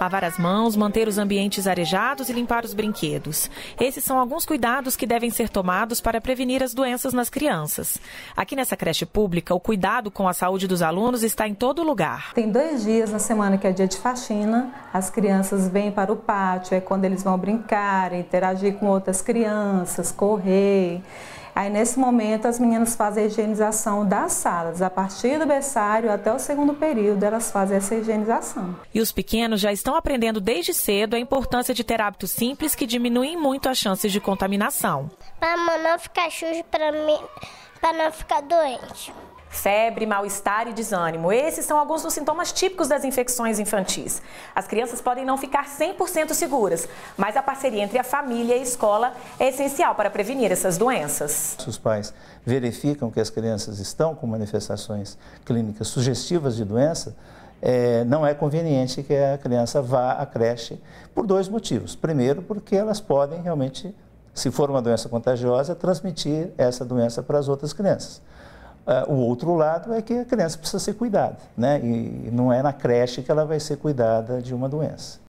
Lavar as mãos, manter os ambientes arejados e limpar os brinquedos. Esses são alguns cuidados que devem ser tomados para prevenir as doenças nas crianças. Aqui nessa creche pública, o cuidado com a saúde dos alunos está em todo lugar. Tem dois dias na semana que é dia de faxina. As crianças vêm para o pátio, é quando eles vão brincar, interagir com outras crianças, correr. Aí, nesse momento, as meninas fazem a higienização das salas. A partir do berçário até o segundo período, elas fazem essa higienização. E os pequenos já estão aprendendo desde cedo a importância de ter hábitos simples que diminuem muito as chances de contaminação. Para não ficar sujo, para não ficar doente febre, mal-estar e desânimo. Esses são alguns dos sintomas típicos das infecções infantis. As crianças podem não ficar 100% seguras, mas a parceria entre a família e a escola é essencial para prevenir essas doenças. Os pais verificam que as crianças estão com manifestações clínicas sugestivas de doença, é, não é conveniente que a criança vá à creche por dois motivos. Primeiro, porque elas podem realmente, se for uma doença contagiosa, transmitir essa doença para as outras crianças. Uh, o outro lado é que a criança precisa ser cuidada, né? E não é na creche que ela vai ser cuidada de uma doença.